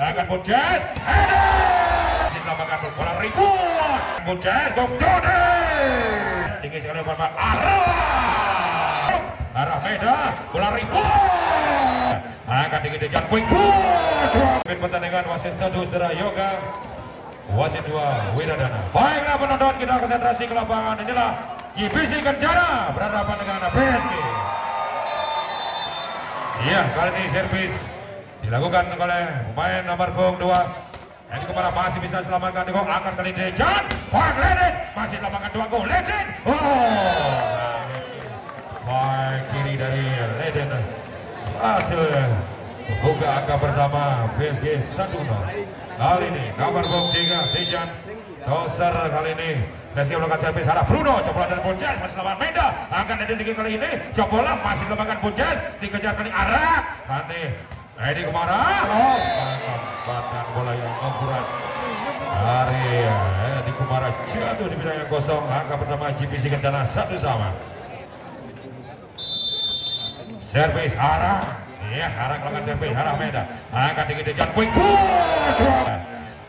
akan Bunces header selamatkan bola ribut. Bunces Gong Doni tinggi sekali bola arah. Arah Meda bola ribut. Akan tinggi dejan poin pertandingan wasit satu saudara Yoga. Wasit dua Wiradana. Baiklah penonton kita konsentrasi ke lapangan. Inilah GBC Kencana berhadapan dengan PSG Iya, kali ini servis dilakukan oleh pemain nomor punggung dua. Ini ke mana masih bisa selamatkan di gol akan kali ini Jan Park Ledin masih selamatkan dua gol Ledin. Oh, Park kiri dari Ledin hasil membuka angka pertama PSG 1-0. Kali ini nomor punggung tiga Dejan Doser kali ini. Meski melakukan servis arah Bruno, coba dari Bunces masih lawan Menda, angkat Edi tinggi kali ini, coba masih lembakan Bunces, dikejar kali arah, Ane Edi Kumara, oh, manfaatkan bola yang akurat dari Edi Kumara jatuh di bidang yang kosong, angka pertama GPC Kencana satu sama. Servis arah, iya arah melakukan servis arah Menda, angkat tinggi di John Puing,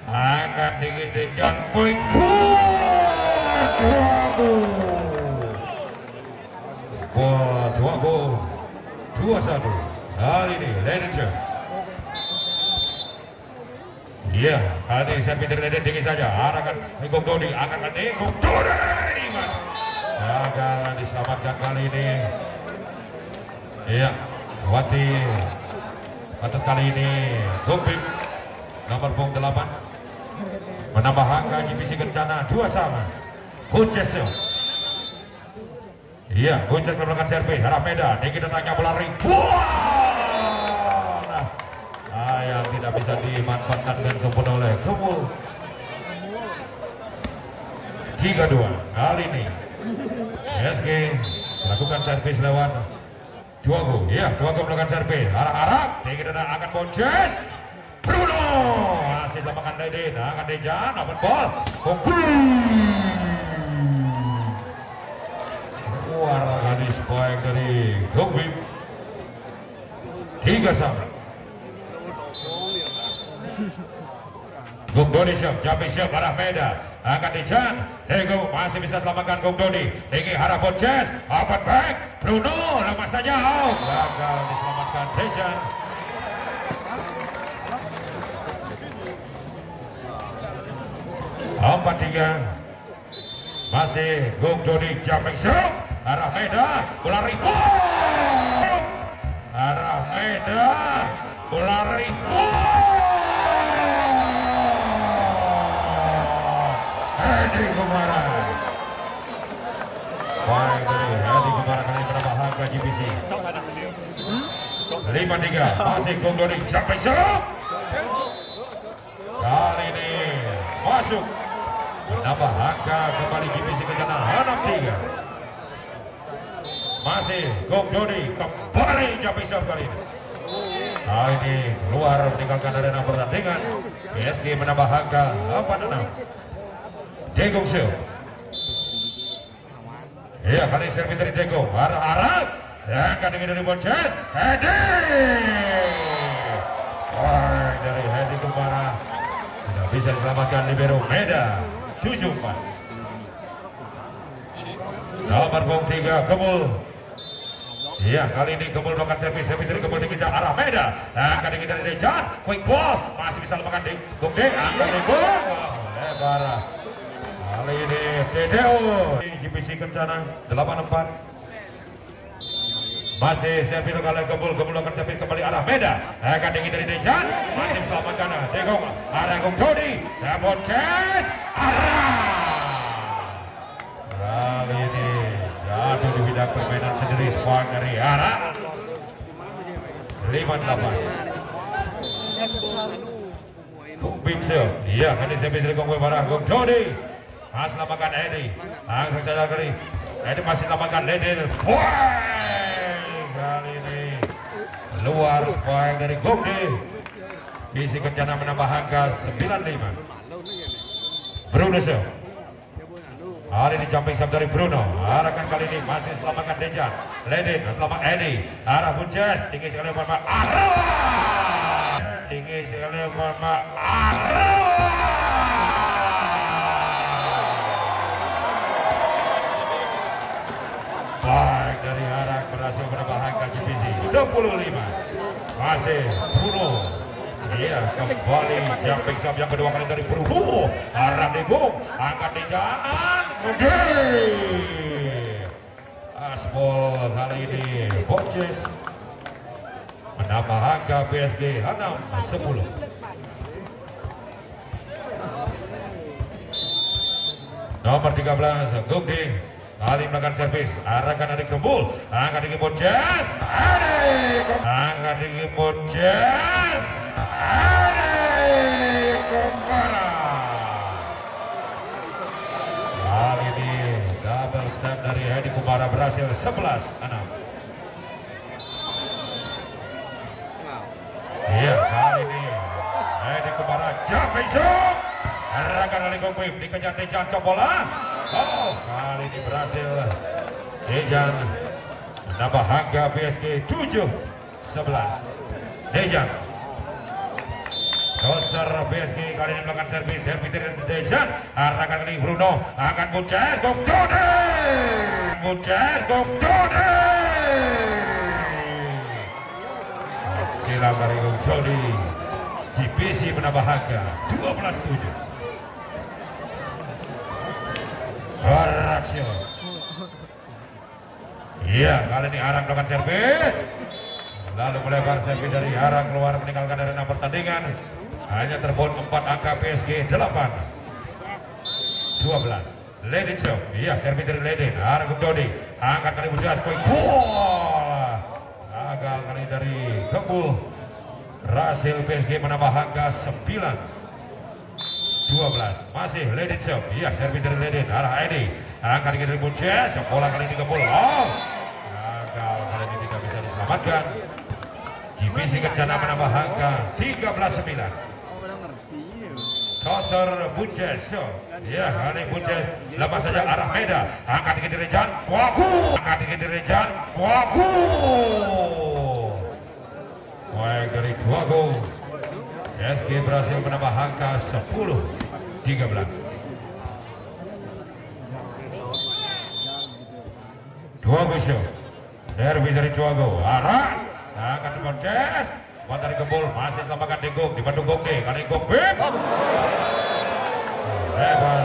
angkat tinggi di John Puing, Bola dua gol, dua satu. Kali ini Leninger. Iya, kali ini saya pintar Leden tinggi saja. Arahkan Gong Dodi, akan ke Gong Dodi. Gagal diselamatkan kali ini. Iya, Wati. Atas kali ini Gong Bim, nomor punggung delapan menambah angka GPC Kencana dua sama. Bunces Iya, Bunces melakukan servis arah Meda. Tinggi datangnya bola ring. Sayang tidak bisa dimanfaatkan dengan sempurna oleh Kemul. 3-2 kali ini. PSG melakukan servis lewat. Duago, iya Duago melakukan servis. Arah-arah. Tinggi datang akan Bunces Bruno. Masih lemahkan Dedin akan Dejan dapat bol keluar gadis baik dari Gogbim tiga sama Gong Dodi siap, Jambi siap arah Meda akan Dejan Ego masih bisa selamatkan Gong Dodi tinggi arah Bonces open back. Bruno lemas saja. Oh, gagal diselamatkan Dejan empat tiga. Masih Gong Dodi jumping serve arah Meda bola ribut. Arah Meda bola ribut Hedi Kumara baik dari Hedi Kumara kali menambah harga GBC lima tiga masih Gong Dodi jumping serve kali ini masuk. Menambah angka kembali GBC Kencana 6-3 masih Gong Dodi kembali Japi Serve kali ini. Kali ini keluar meninggalkan arena pertandingan. PSG menambah angka 4-6 Degong Sil iya kali ini servis dari Degong arah-arah yang akan ingin dari Bonces Hedi! Wah, dari Hedi Kumara tidak bisa diselamatkan Libero Meda. 74 nomor punggung 3 Kemul Iya, kali ini Kemul melakukan servis. Servis dari Kemul dikejar arah Meda. Nah, akan dikejar dari Dejan. Quick ball. Masih bisa lemahkan di Gong De angkat di Gong lebar kali ini TDO GPC Kencana 84 masih servis kali Kemul Kemul melakukan servis kembali arah Meda akan dingin dari Dejan. Masih selamatkan Degong arah Gong Dodi Dapot Chess arah. Kali ini jatuh di bidang permainan sendiri spark dari arah. 58 Gong Bimsel iya kali servis dari Gong Bimara Gong Dodi masih selamatkan Edi. Langsung saja kali Edi. Masih selamatkan Ledin kali ini luar spike dari Gokde Visi Kencana menambah angka 95 Bruno Show Hari ini jumping sub dari Bruno. Arahkan kali ini masih selamatkan Dejan. Ledin selamat Edi. Arah Bunces tinggi sekali Pak arah! Tinggi sekali Mama Arrow. Menambah angka GPC 10-5 Masih Bruno. Iya kembali jumping shot yang kedua kali dari Bruno. Arah Degong Angkat di jalan. Oke. Aspol kali ini Boces. Menambah angka PSG 6 10 Nomor 13 Gugdi Ali melakukan servis, arahkan dari kebul, angkat di kebun jazz, angkat di kebun jazz, Kumbara. Kali ini double step dari Hedi Kumbara berhasil 11 6. Iya, kali ini Hedi Kumbara jumping shoot. Arahkan dari Gongwim, dikejar Dejan Cobola. Kali ini berhasil. Dejan menambah harga PSG 7 11 Dejan. Doser PSG kali ini melakukan servis. Servis dari Dejan. Arahkan ini Bruno. Akan Bunces Gongdone Bunces Gongdone silam dari Gongdone GPC menambah harga 12 7 Beraksi. Iya, kali ini Arang melakukan servis. Lalu melebar servis dari Arang keluar meninggalkan arena pertandingan. Hanya terpon 4 angka PSG 8. 12. Ledin show. Iya, servis dari Ledin. Arang Dodi. Angkat kali Bujas. Koi bola. Gagal kali dari Kebul. Rasil PSG menambah angka 9. 12 masih Ledin Shop iya servis dari Ledin arah Edi angkat dari Bunces bola kali ini ke oh gagal. Kali ini tidak bisa diselamatkan. GPC Kencana menambah angka 13 9 Koser Bunces ya kali Bunces lepas saja arah Meda angkat ke Direjan Waku angkat ke Direjan Waku baik dari dua gol. SG berhasil menambah angka 10 13. Dua Gusyo. Servis dari Cuago. Arah. Akan depan CS. Buat dari Kebul. Masih selamatkan Degong. Dibantu Gongde. Kali Gong Bim. Lebar.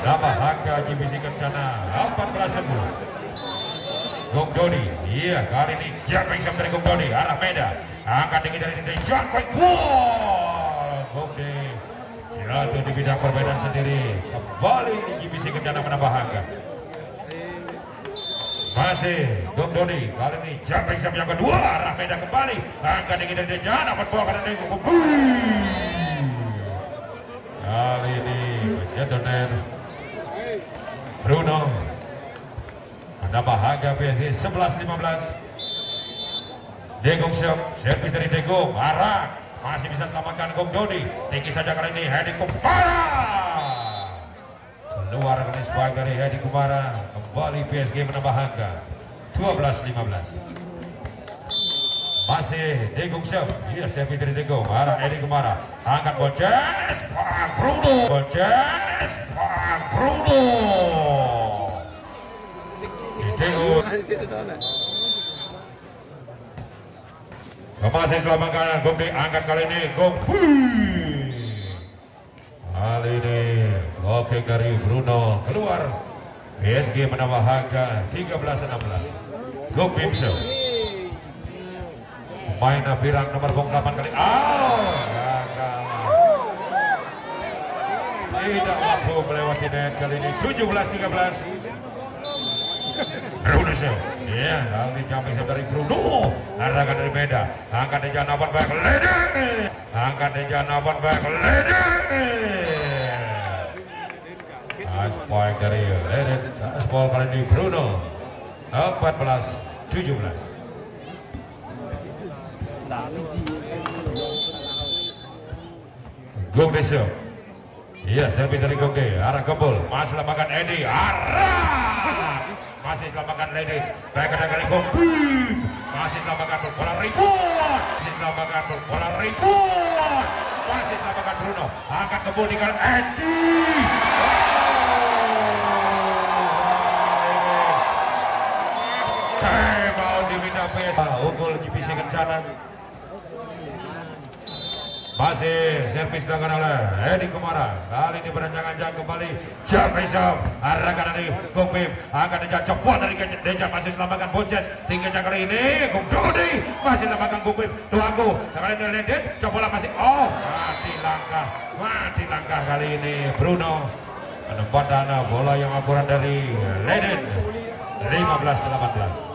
Nama Haka GBC Kencana. 14 sembuh. Gong Dodi. Iya, kali ini jumping dari Gong Dodi. Arah Meda. Angkat tinggi dari Dejan. Gol. Oke. Silatu di bidang perbedaan sendiri. Kembali GBC Kencana menambah angka. Masih Gong Doni kali ini jumping siap yang kedua arah medan kembali angka dingin dari Dejan dapat bola kali ini kali ini Jedoner Bruno menambah harga PSG 11-15 Degong siap servis dari Degong arah masih bisa selamatkan Gong Dodi. Tinggi saja kali ini Hedi Kumara. Keluar dari spike dari Hedi Kumara. Kembali PSG menambah angka. 12-15. Masih Degong Siap. Iya servis dari Degong. Arah Hedi Kumara. Angkat Bonces. Pak Bruno. Bonces. Pak Bruno. Degong. Masih selamatkan Gong diangkat kali ini Gong Kali ini blocking dari Bruno keluar. PSG menambah harga 13-16 Gong Bimso Main Firang nomor 8 kali Oh gagal Tidak mampu melewati net kali ini 17-13 Bruno Show. Ya, kali jumping dari Bruno. Arahkan dari Meda. Angkat di jalan back lady. Angkat di jalan back lady. Nice point dari Lady. Nice ball kali ini Bruno. 14 17. Gong Show. Iya, servis dari Gongde. Arah kebul. Masih lembakan Edi. Arah masih selamatkan Lady ada kali Boom masih selamatkan bola Rikun masih selamatkan bola Rikun masih selamatkan Bruno angkat ke dengan Edi mau diminta PS unggul GPC Kencana masih servis dilakukan oleh Edi Kumara. Kali ini beranjang-anjang kembali. Jam Isam arahkan dari Kumpim akan dijak cepot dari Deja masih selamatkan Bonces tinggi kali ini Kum Dodi masih selamatkan Kumpim Tuaku kali ini Leden coba masih oh mati langkah. Mati langkah kali ini Bruno. Penempatan bola yang akurat dari Leden. 15 ke 18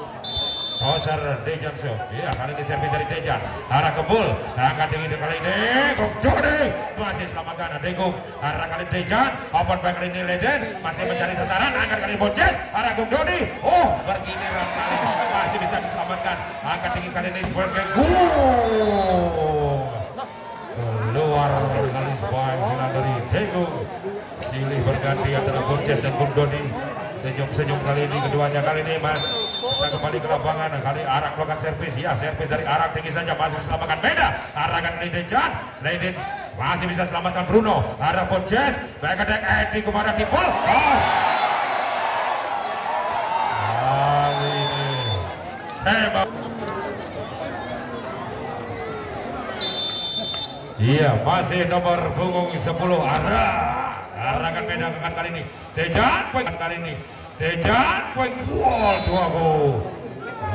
Osar Dejan so. Ya, kali ini servis dari Dejan. Arah kebul. Angkat tinggi kali ini. Kung Jody. Masih selamatkan Degung. Arah kali Dejan. Open back ini Leden. Masih mencari sasaran. Angkat kali Bonces. Arah Kung Jody. Oh, bergiliran kali. Masih bisa diselamatkan. Angkat tinggi kali ini. Sebagai Keluar kali sebuah silang dari Degung. Silih berganti antara Bonces dan Kung Dodi. Senyum-senyum kali ini keduanya kali ini Mas kembali ke lapangan kali Arak melakukan servis ya servis dari Arak tinggi saja masih selamatkan Beda arahkan Ledejan Ledin masih bisa selamatkan Bruno arah Ponces baik ada Edi kepada Tipol oh. tembak Iya, masih nomor punggung 10 arah. Arahkan beda kali ini. Dejan kali ini. Dejan kuat dua gol.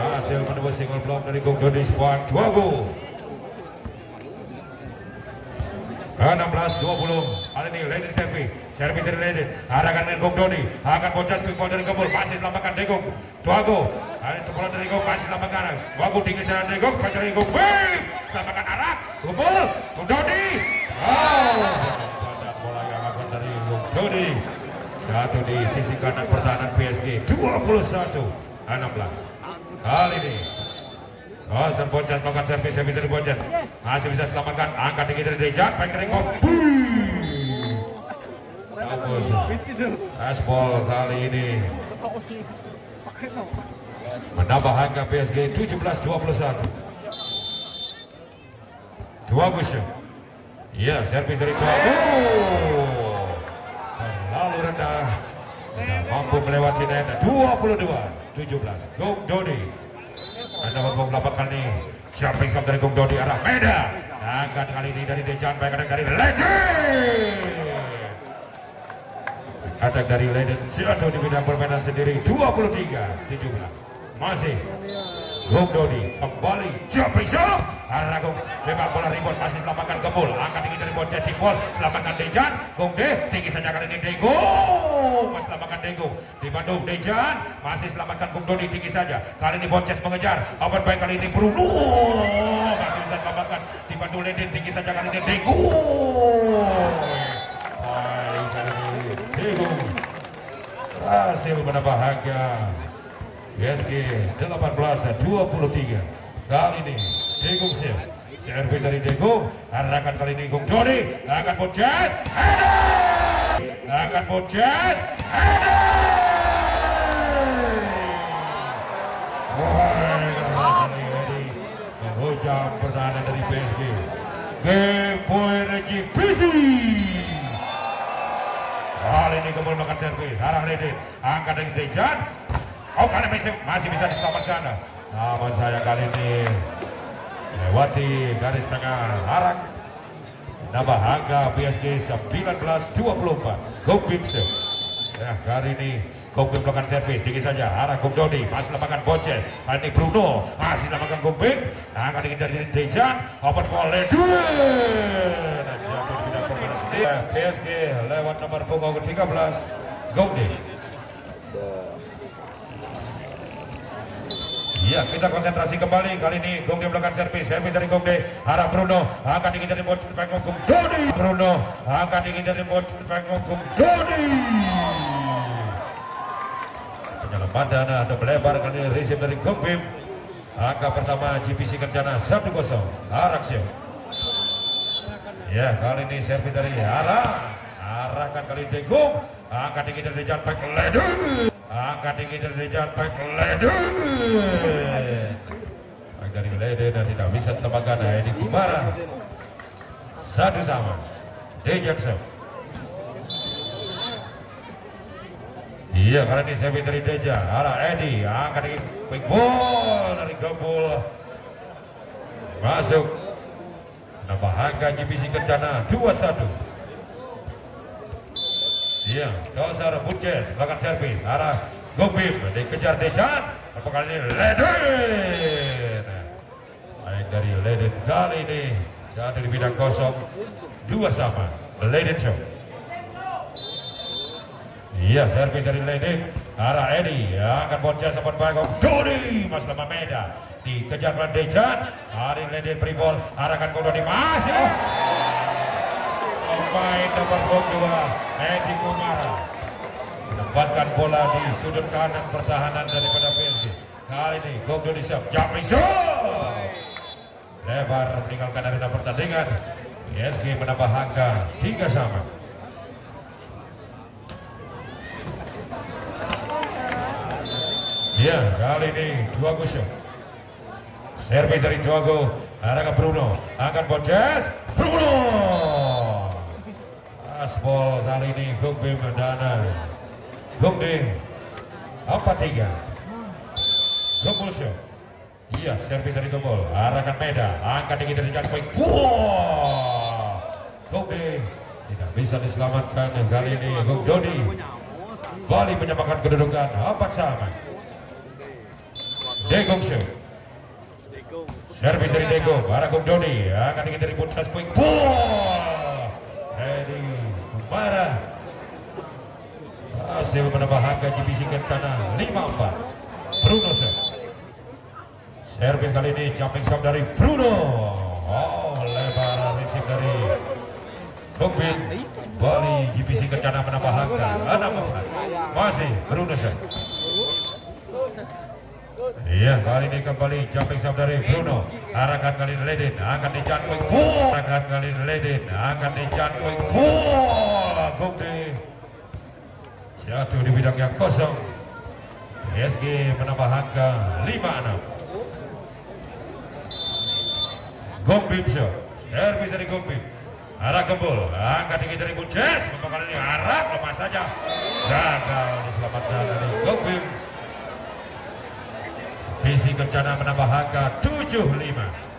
Hasil menembus single block dari Gong Dodi Sport dua gol. 16 20 kali ini Ledin servis servis dari Ledin arahkan dengan Gong Dodi akan bocas quick ball dari Gembul. Masih selamatkan Degong. Tuago ada cepat dari Gong masih selamatkan. Tuago tinggi sana Degong dari Gong Bing selamatkan arah. Gembul Gong Dodi oh bola yang akan dari Gong Dodi satu di sisi kanan pertahanan PSG 21 16 kali ini Oh, Boncas melakukan servis servis dari Boncas. Masih bisa selamatkan angkat tinggi dari baik dari Kong. Bagus. Aspol kali ini menambah angka PSG 17-21. Dua Gusyo. Iya, servis dari Tua. Oh, Tidak mampu melewati net. 22 17. Go Dodi. Ada Bung dapat kali ini jumping shot dari Bung Dodi arah Meda. Angkat kali ini dari Dejan baik ada dari Legend. Atak dari Legend jatuh di bidang permainan sendiri 23 17. Masih Bung Dodi kembali jumping shot. Arah Gung lempar bola ribut masih selamatkan Gembul. Angkat tinggi dari Bonce Cipol selamatkan Dejan. Gung De tinggi saja kali ini Dego. Masih selamatkan Dego. Dibantu Dejan masih selamatkan Gung Dodi tinggi saja. Kali ini Bonces mengejar. Open baik kali ini Bruno masih bisa selamatkan. Dibantu Ledin tinggi saja kali ini Dego. Baik kali ini Dego berhasil menambah harga. PSG 18 23 kali ini Degung Sil. Servis dari Degung arahkan kali ini Gung Jody akan Bonjas akan Bonjas menghujam pertahanan dari PSG game point GPC kali ini kembali makan servis arah Ledin angkat dari Dejan Oh karena masih, masih bisa diselamatkan namun saya kali ini lewati garis tengah arah nambah angka PSG 19-24 Go Pimse ya kali ini Kumpin melakukan servis. Tinggi saja arah Dodi masih lemahkan Bocel ini Bruno. Masih lemahkan Kumpin angkat ingin dari Dejan. Open ball Ledun. Jatuh tidak permanen PSG lewat nomor punggung ke-13 Gomde Ya, kita konsentrasi kembali. Kali ini Gongde melakukan servis. Servis dari Gongde. Arah Bruno. Akan ingin dari bot Penghukum Dodi. Bruno. Akan ingin dari bot Penghukum Dodi. Penyelamatan atau melebar kali ini receive dari Gongde. Angka pertama GPC Kencana 1-0. Araksio. Ya, kali ini servis dari Arah. Arahkan kali Degung. Angkat tinggi dari Jantek Ledung. Angkat tinggi dari jantung ledung. baik dari Lede dan tidak bisa terlebahkan Edi Kumara. Satu sama Dejakso Iya karena ini servis dari Deja arah Edi angkat di quick ball dari Gembul. Masuk. Nambah angka GPC Kencana 2-1 Iya, Dosar Bunces, belakang servis, arah Gobim, dikejar Dejan, apa kali ini Leden. Baik dari Leden kali ini, saat di bidang kosong, dua sama, Leden Show. Iya, servis dari Leden, arah Edi, akan Bunces, sempat baik, Dodi, Mas Lemah Meda, dikejar oleh Dejan, hari Leden Pribol, arahkan Dodi, masih, oh pemain nomor 22 Edi Kumara. Menempatkan bola di sudut kanan pertahanan daripada PSG kali ini Gong Indonesia shot lebar meninggalkan arena pertandingan. PSG menambah angka 3 sama. Ya, kali ini dua gusuk. Servis dari Joago, arah ke Bruno, angkat Boces, Bruno aspol kali ini Gumbi Mendana Gumbi apa tiga? Gumbul Show iya servis dari Gumbul arahkan Meda. Angkat tinggi dari poin wow Gumbi tidak bisa diselamatkan kali ini. Gum Dodi. Bali menyamakan kedudukan. Empat sama. Degong Show servis dari Degong. Arah Gum Dodi. Angkat tinggi dari puncak poin wow Ready Marah hasil menambah angka GPC Kencana 5-4 Bruno Sir. servis kali ini jumping shot dari Bruno. Oh lebar receive dari Gobin Bali GPC Kencana menambah angka 6-4 masih Bruno Sir. Iya, kali ini kembali jumping shot dari Bruno. Arahkan kali ini Ledin, akan dicantik bola. Arahkan kali ini Ledin, akan dicantik bola. Gokde jatuh di bidang yang kosong. PSG menambah angka 5-6. Gombim shot, servis dari Gombim. Arah kembul, angkat tinggi dari Bunces. Untuk kali ini arah lemah saja. Gagal diselamatkan dari Gombim. Visi Kencana menambah angka 75.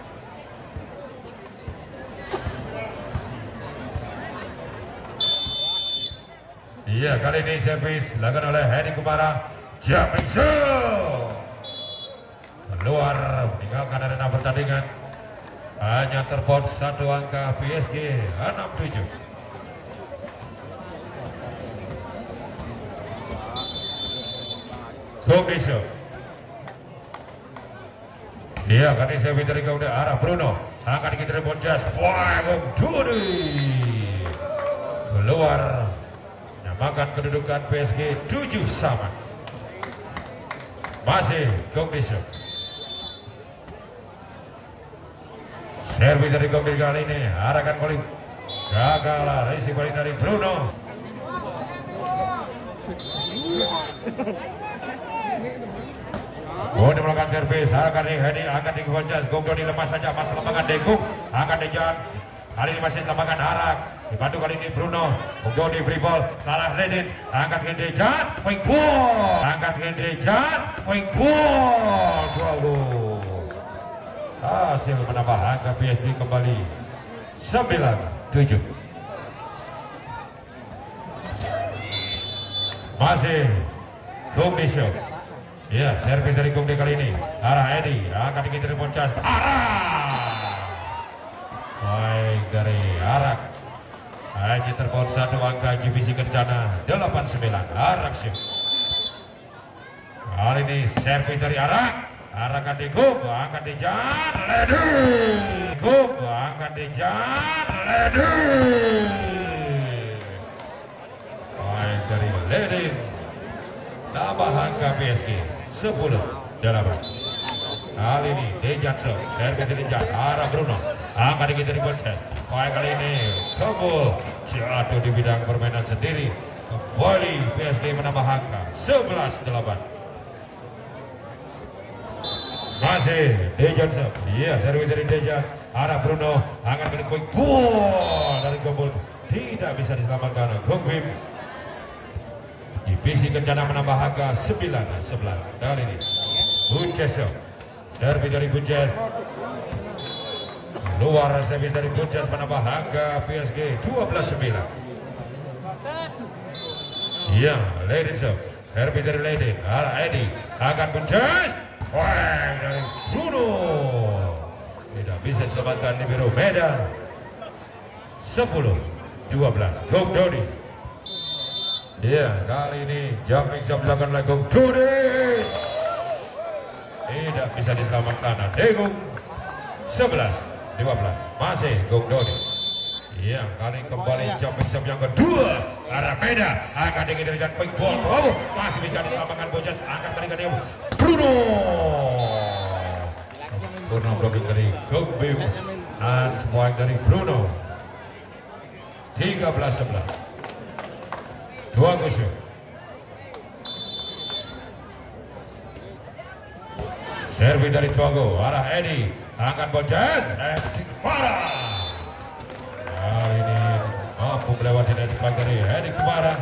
Iya, kali ini servis dilakukan oleh Hedi Kumara. Show. Keluar meninggalkan arena pertandingan. Hanya terpot satu angka PSG 67. Gogiso. Iya, kan saya dari kau arah Bruno. Akan kita dari Bonjas. Wah, Dudi. Keluar. Namakan kedudukan PSG 7 sama. Masih Gogiso. Servis dari Gombil kali ini arahkan kembali gagal resi balik dari Bruno Oh di melakukan servis. Akan di heading akan di Gonjas Gongdo dilepas saja. Masih lembangan Dekung akan dijalan kali ini masih lembangan Harak dibantu kali ini Bruno. Gongdo di free ball. Salah Ledin angkat ke Dejan. Point ball. Angkat ke Dejan. Point ball. Jogo hasil menambah angka PSG kembali. 9-7 masih. Gomnisho ya servis dari Gomni kali ini. Arah Edi akan tinggi dari Poncas. Arah! Baik dari Arak. Hanya terpaut satu angka divisi Kencana 89 Arak Syuk kali ini servis dari Arak. Arahkan di Gub, angkat di Jan, Ledi. Gub, angkat di Jan, Ledi. Baik dari Ledi. Nambah angka PSG 10 delapan. Kali ini Dejanso, servis dari Jan, arah Bruno. Angkat di dari Bonset. Baik kali ini Kabul jatuh di bidang permainan sendiri. Kembali PSG menambah angka 11 delapan. Masih Dejan Sep. Iya, servis dari Dejan. Arah Bruno akan poin Wow, dari gol tidak bisa diselamatkan. Gong Bim. Divisi kencana menambah angka 9 11 kali ini. Bunceso. Servis dari Bunces. Luar servis dari Bunces menambah angka PSG 12 9. Iya, Lady Sep. Servis dari Lady. Arah Edi akan Bunces. Wah, dari Bruno. Tidak bisa selamatkan di biru Medan. 10 12 Gong Dodi. Iya, kali ini jumping dilakukan oleh Gong Dodi. Tidak bisa diselamatkan. Degung 11 12 masih Gong Dodi. Iya, kali kembali jumping shot yang kedua. Arah Meda akan dengan point ball. Oh, masih bisa diselamatkan Bojas. Angkat kali kedua. Bruno. Bruno blocking dari Gogbim dan semua dari Bruno. 13 11. Dua gusur. Servi dari Tuago, arah Edi, angkat Bojas, Edi Kemara. Kali ini mampu melewati net dari Edi Kemara.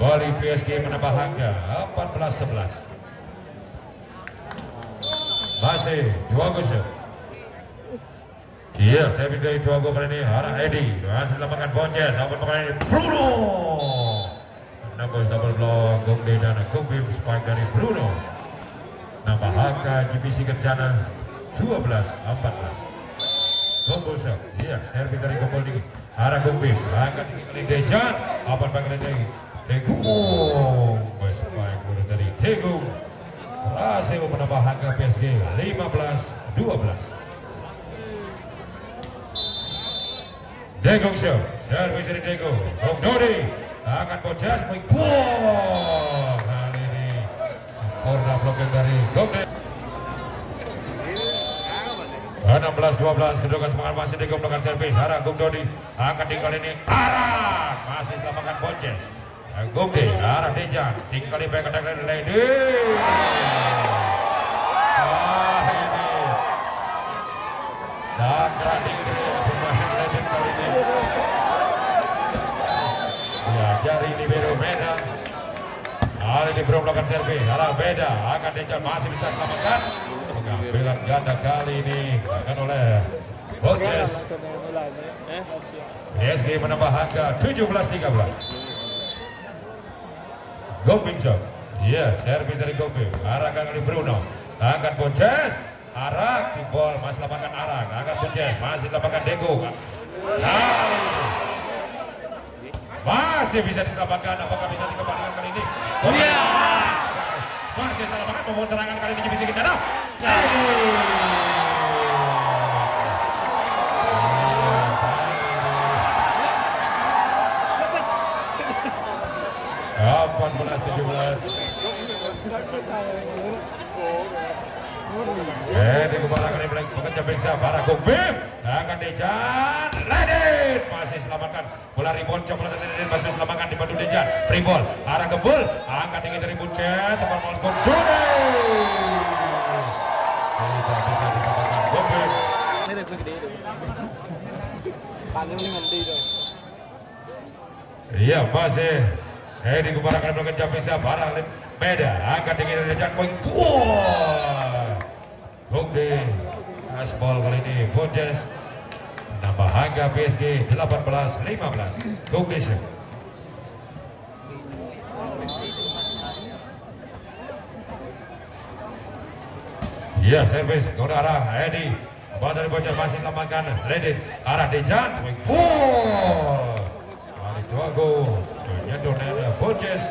Bali PSG menambah angka 14 11. Masih dua gusur. Iya, saya minta itu aku kali ini arah Edi masih selamatkan Bonces, apa kali ini Bruno. Nambah double block, Gongde dan Gongbim spike dari Bruno. Nambah angka GPC Kencana 12 14. Gombol shot, iya servis dari Gombol tinggi arah Gongbim, angkat kali Dejan, apa kali ini Tegung, spike dari dari Tegung berhasil menambah angka PSG 15 12. Degong Show, servis dari Degong, Gong Dodi akan bojas gol. Kali ini. Sempurna blokir dari Dodi. 16-12 kedudukan semangat masih melakukan servis. Arah Gong Dodi. Akan tinggal ini. Arah! Masih selamatkan bojas. Gokde arah Dejan. Tinggal di back attack Lady. Ah ini. Dan pemain Legend kali ini ini biru Beda ini belum melakukan servis arah Beda akan Dejan masih bisa selamatkan pengambilan ganda kali ini akan oleh Bojes PSG menambah angka 17-13 Gombing shot. Iya, servis dari Gombing. Arahkan oleh Bruno. Angkat Bonces. Arah di bol. Masih lapangan arah. Angkat Bonces. Masih lapangan Dego. Nah, masih bisa diselamatkan. Apakah bisa dikembalikan kali ini? Oh iya. Masih salah banget membangun serangan kali ini bisa kita. Nah, Delapan belas tujuh belas. Eh, di kepala kali bekerja bisa para Gogbim akan Dejan Ledin masih selamatkan. Bola rebound coba Ledin masih selamatkan di bantu Dejan. Pribol arah kebul angkat tinggi dari Bunces sempat mau Gondone tidak bisa diselamatkan. Gogbim Iya masih. Eh di kepala kali bekerja bisa para Beda angkat tinggi dari Dejan poin Wah Gongde Aspol kali ini Bonjes Nambah angka PSG 18-15 Gongde Syek Iya servis ke arah Edi. Bola dari Bonjes masih selamatkan. Lady arah Dejan Wow Kali Tuago Nyendur Neda Bonjes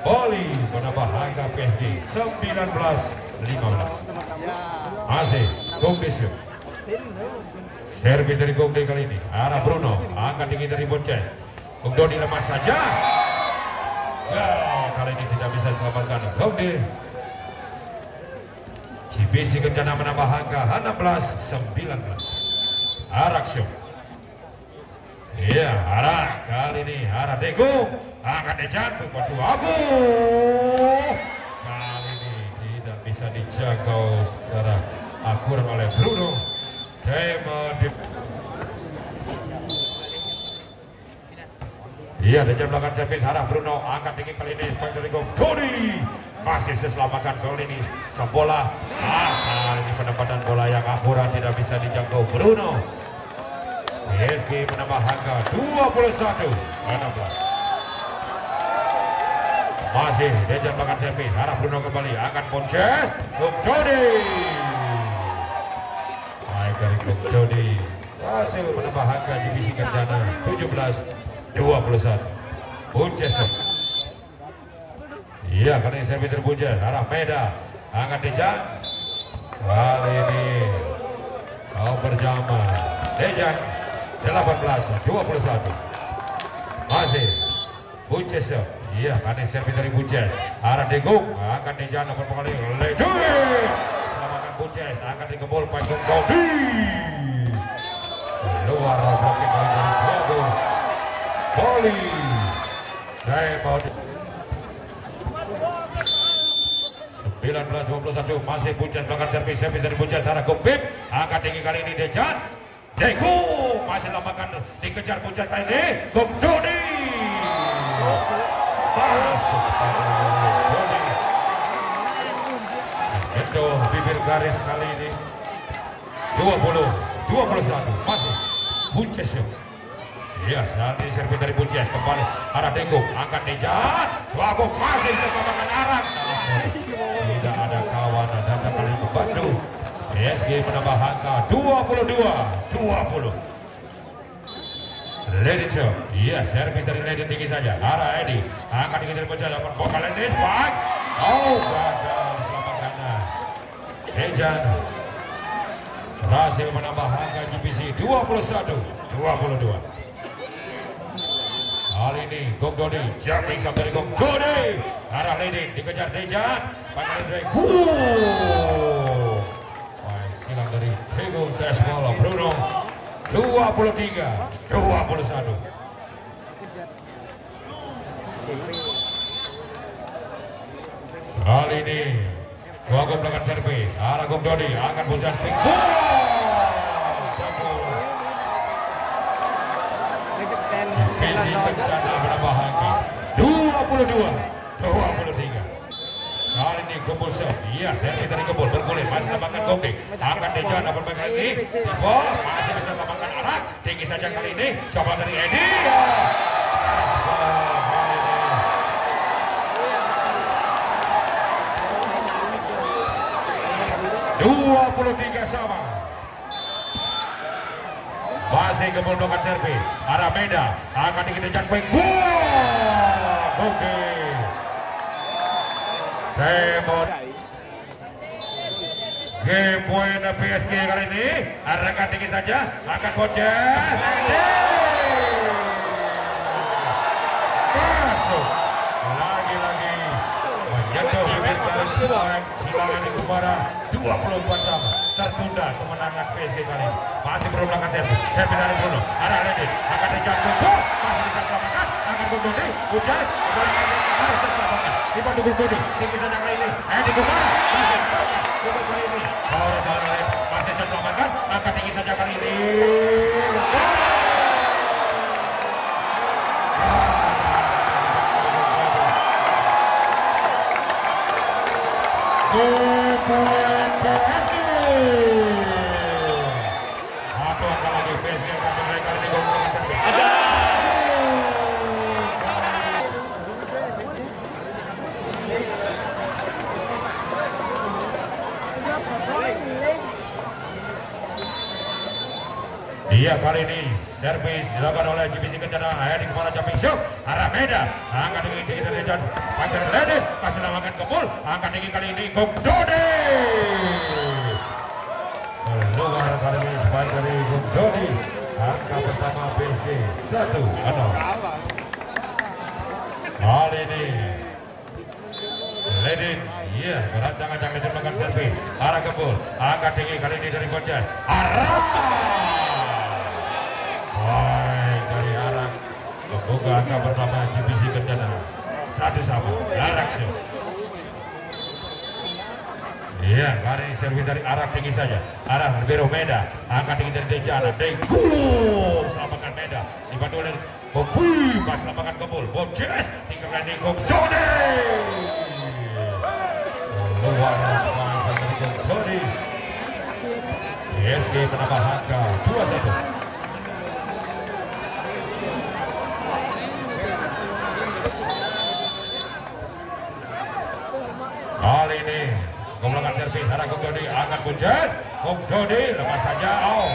Bali menambah angka PSG 19 15 masih Gongdesio servis dari Gongde kali ini. Arah Bruno. Angkat tinggi dari Bonces. Gongdoni lemah saja. Ya, kali ini tidak bisa diselamatkan. Gongde GPC kencana menambah angka 16 19 Araksyo Iya, arah kali ini arah Dego akan dijantung batu abu. Kali ini tidak bisa dijangkau secara akurat oleh Bruno Demodif. Iya, di belakang servis arah Bruno angkat tinggi kali ini poin dari Tony masih seselamatkan kali ini. Bola. Ah ini penempatan bola yang akurat tidak bisa dijangkau. Bruno. PSG menambah angka 21 16 masih Dejan bahkan servis arah Bruno kembali. Akan Ponces. Bung baik dari Bung Jody. Hasil menambah angka divisi Kencana 17 21 Ponces iya kali ini dari Ponces arah Meda angkat Dejan kali ini. Kau berjama. Dejan 18 21 masih. Ponces Iya, kali servis dari Bunces. Arah Degung akan dijana berpengaruh oleh Dwi. Bunces akan dikebul Panggung Dodi. Luar blocking dari Diego. Boli. Raymond. 19-21 masih Bunces belakang servis servis dari Bunces arah Gopip akan tinggi kali ini Dejan Deku masih lambangkan dikejar Bunces kali ini Gop Dodi masuk Itu bibir garis kali ini 20 21 masih Bunces Iya, saat ini servis dari Bunces kembali arah Denggung angkat Dejan Wago masih bisa selamatkan arah tidak ada kawan datang kali membantu PSG menambah angka 22 20 Lady Cho. Iya, servis dari Lady tinggi saja. Arah Edi. Akan dikejar pecah. Dapat bokal ini. Baik. Oh, gagal. Dejan. Berhasil menambah angka GPC 21. 22. Kali ini Gong Dodi. Jumping sam dari Gong Dodi. Arah Lady. Dikejar Dejan. Panggil dari Baik, silang dari Tegung Desmola Bruno. 23 21 Kali ini Wagung belakang servis arah Gong Dodi akan bocah spring Visi bencana menambah angka 22 23 Kali ini Kebul Sel. Iya, servis dari Kebul bergulir. Masih lambangkan Gongdi. Akan Dejan dapat bagian ini. Bol masih bisa lambangkan arah. Tinggi saja kali ini. Coba dari Edi. Dua puluh tiga sama. Masih Kebul melakukan servis. Arah Meda. Akan dikejar poin. Gol. Oke. Demon Game point PSG kali ini Arahkan tinggi saja Akan Bojas Masuk Lagi-lagi Menyentuh bibir di Kumara 24 sama Tertunda kemenangan PSG kali ini. Masih perlu melakukan servis. Servis dari Bruno. Arah Ledi Akan dijatuh Masih bisa selamatkan. Akan Bundodi Bojas Harus selamatkan. Dibantu Budi. Tinggi kali ini. Eh di Kumara masih selamatkan. Ini. Jalan kali masih angkat tinggi saja kali ini Kupuan PSG Satu angka lagi PSG akan ini gol Ada Iya kali ini servis dilakukan oleh GPC Kencana Hedi ke mana jumping shoot arah Meda angkat tinggi tinggi dari John Pager Lede masih lamakan kebul angkat tinggi kali ini Gong Dodi keluar kali ini spike dari Gong Dodi angka pertama PSG satu nol kali ini Ledin iya berancang-ancang Ledin makan servis arah kebul angkat tinggi kali ini dari Gonjan arah membuka angka pertama GPC Kencana satu sama Larak. Iya, kali ini servis dari arah tinggi saja. Arah Bero Meda. Angkat tinggi dari Dejana. Degu. Selamatkan Meda. Dibantu oleh Bobi. Pas selamatkan Kebul. Bojes. Tinggalkan di Doni. Luar sepanjang dari Doni. PSG menambah angka 2-1. Kali ini Gomlokan servis arah Gong Dodi angkat Bunjas Gong Dodi lepas saja oh.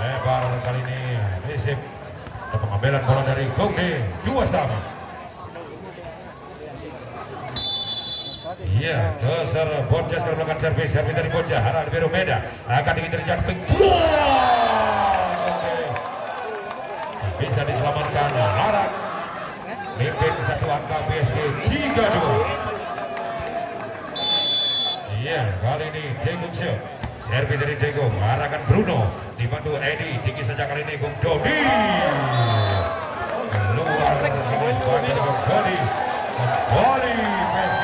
Lebar kali ini risip pengambilan bola dari Dodi dua sama. Iya, dasar Bonjas kalau melakukan servis, servis dari Bonjas, arah Biru Meda, akan ingin dari jumping, bisa diselamatkan, Larak, mimpin satu angka PSG 3-2. Iya, kali ini Diego Sio. Servis dari Diego, arahkan Bruno. Dibantu Edi, tinggi saja kali ini Gung Dodi. Keluar, Gung Dodi. Kembali PSG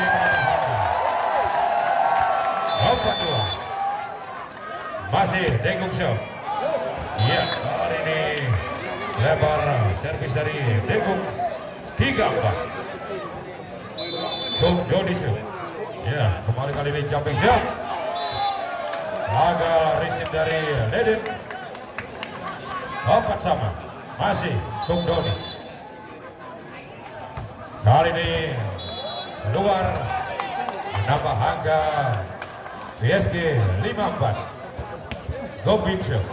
Empat dua. Masih Diego Sio. Iya, kali ini lebar servis dari Diego. Tiga empat. Gung Dodi Sio. Ya, kembali kali ini jumping shot. Gagal receive dari Ledin. Empat sama. Masih Tung Doni. Kali ini keluar menambah angka PSG 54. Go Bimsel.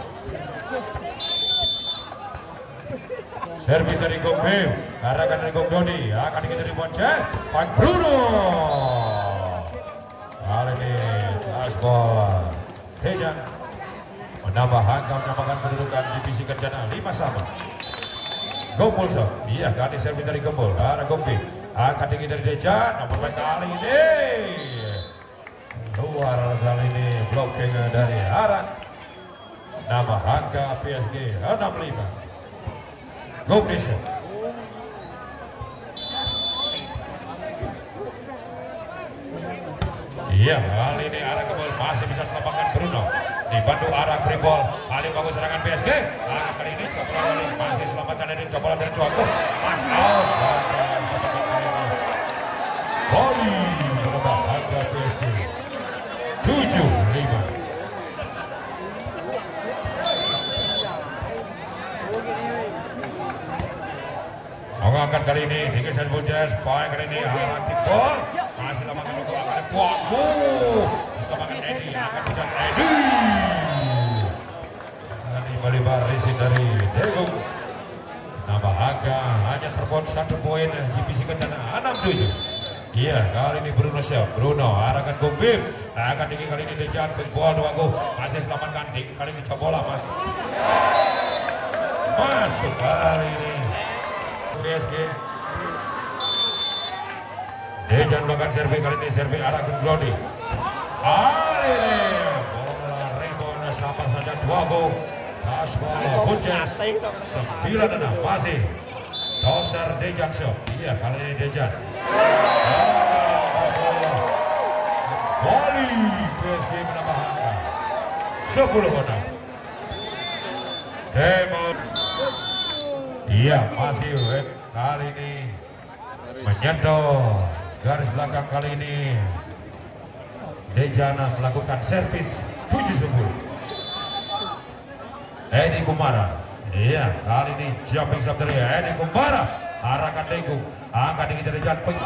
Servis dari Gong Bim, arahkan dari Gong Doni, akan ingin dari Bonces, Pak Bruno. Kali ini Asbol Tejan menambah angka menambahkan kedudukan divisi Kencana 5 sama. Gombol so. Iya, kali servis dari Gombol. Arah Gompi. Angkat tinggi dari Dejan. Nomor kali ini. Luar kali ini blocking dari Aran. Nama angka PSG 65. Gompi Iya, kali ini arah kebal masih bisa selamatkan Bruno. Dibantu arah free ball. Kali bagus serangan PSG. Arah kali ini kali masih selamatkan dari coba dari Tuaku. Mas out. Body menambah harga PSG. 7 5. Mengangkat kali ini, tiga set Bunjas, poin kali ini, arah kick masih lama akan Waku, diselamatkan Edi, akan bisa Edi. Kali kembali barisi dari Degung. Nambah angka hanya terpon satu poin GPC Kencana 67. Iya, kali ini Bruno siap. Bruno arahkan Gumbim. Akan tinggi kali ini Dejan. Quick ball dua go. Masih selamatkan tinggi kali ini coba mas. Masuk kali ini. PSG. Dejan melakukan servis kali ini servis arah ke Glody. Ini bola rebound sama saja dua go. Tas bola Bunjas. Sembilan enam masih. Doser Dejan Show. Iya kali ini Dejan. Bali PSG menambah angka. Sepuluh enam. Demon. Iya masih wet. kali ini menyentuh garis belakang kali ini Dejana melakukan servis 7-10 Edi Kumara. Iya kali ini jumping dari Edi Kumara. Arahkan Degu. Angkat tinggi dari Jan Peng